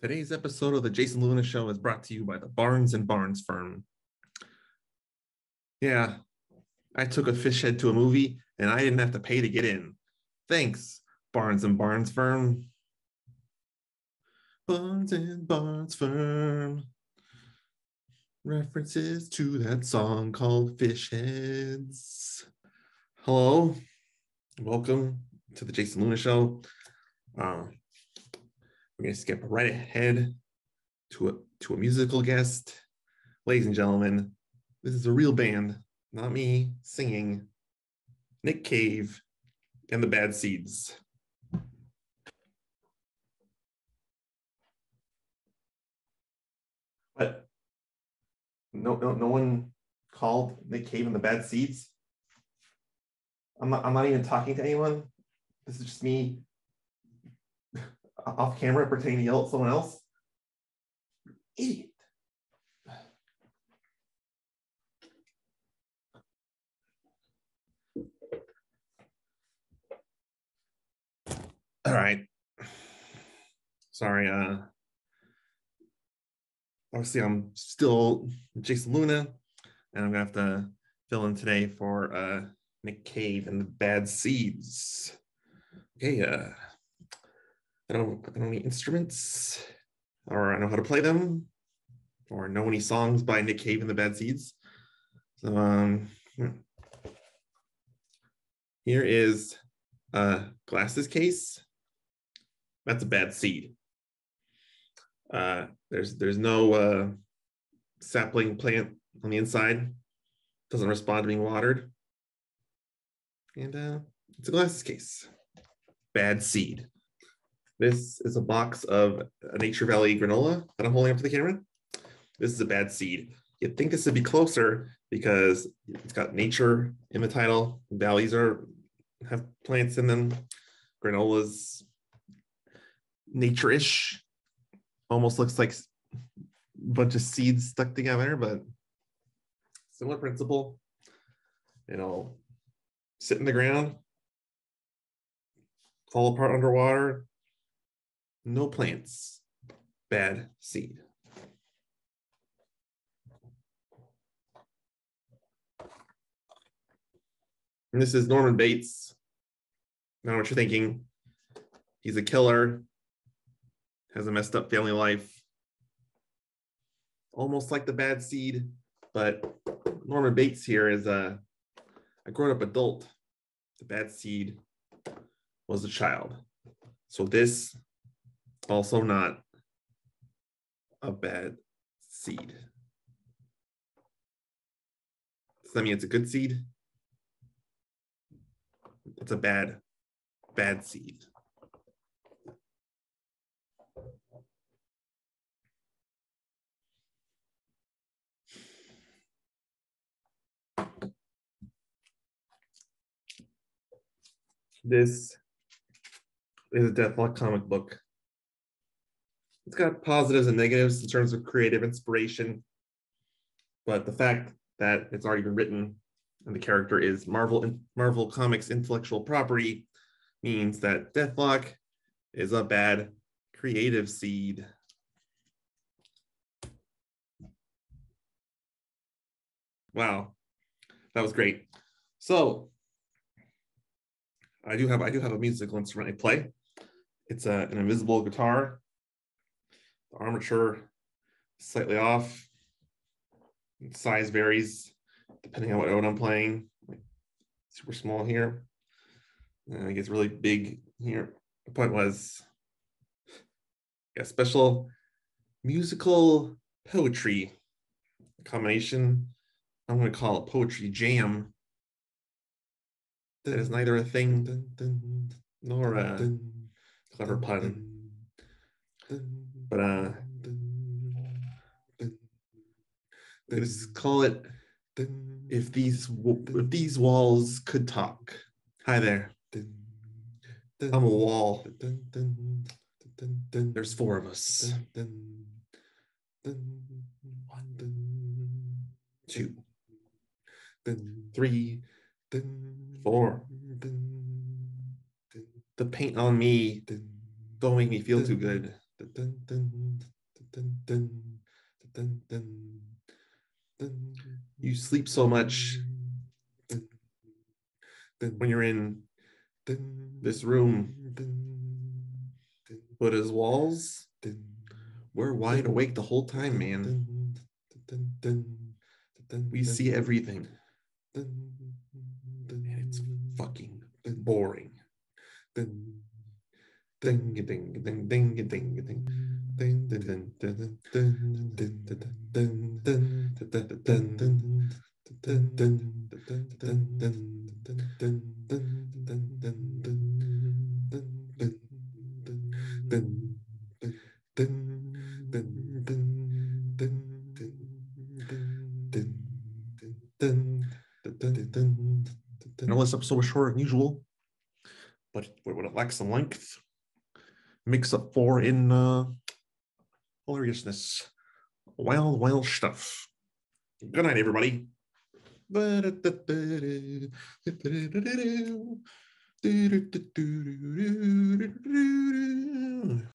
Today's episode of the Jason Luna Show is brought to you by the Barnes and Barnes firm. Yeah, I took a fish head to a movie and I didn't have to pay to get in. Thanks, Barnes and Barnes firm. Barnes and Barnes firm. References to that song called Fish Heads. Hello, welcome to the Jason Luna Show. Uh, we're going to skip right ahead to a, to a musical guest. Ladies and gentlemen, this is a real band, not me singing. Nick Cave and the Bad Seeds. But no, no, no one called Nick Cave and the Bad Seeds. I'm not, I'm not even talking to anyone. This is just me off camera pretending to yell at someone else. Idiot. All right. Sorry, uh obviously I'm still Jason Luna, and I'm gonna have to fill in today for uh Nick Cave and the Bad Seeds. Okay, uh I don't, I don't know any instruments, or I know how to play them, or know any songs by Nick Cave and the Bad Seeds. So um, here is a glasses case. That's a bad seed. Uh, there's there's no uh, sapling plant on the inside. Doesn't respond to being watered. And uh, it's a glasses case. Bad seed. This is a box of a Nature Valley granola that I'm holding up to the camera. This is a bad seed. You'd think this would be closer because it's got nature in the title. Valleys are have plants in them. Granolas nature-ish. Almost looks like a bunch of seeds stuck together, but similar principle. It'll sit in the ground, fall apart underwater, no plants, bad seed. And this is Norman Bates. I know what you're thinking. He's a killer, has a messed up family life, almost like the bad seed, but Norman Bates here is a, a grown up adult. The bad seed was a child. So this also not a bad seed. Does that mean it's a good seed? It's a bad, bad seed. This is a Deathlok comic book it's got positives and negatives in terms of creative inspiration. But the fact that it's already been written and the character is Marvel Marvel Comics intellectual property means that Deathlok is a bad creative seed. Wow, that was great. So I do have I do have a musical instrument I play. It's a, an invisible guitar the armature slightly off. Size varies depending on what note I'm playing. Like super small here. And it gets really big here. The point was a special musical poetry combination. I'm going to call it poetry jam. That is neither a thing dun, dun, nor a dun, clever pun. But uh, let's call it if these if these walls could talk. Hi there. I'm a wall. Then there's four of us. One, two, three, four. The paint on me don't make me feel too good. You sleep so much when you're in this room, but as walls, we're wide awake the whole time, man. We see everything. And it's fucking boring ding ding ding ding ding ding ding ding ding ding ding I know this episode was shorter than usual, but it lacks some length, makes up for in uh, hilariousness. Wild, wild stuff. Good night, everybody.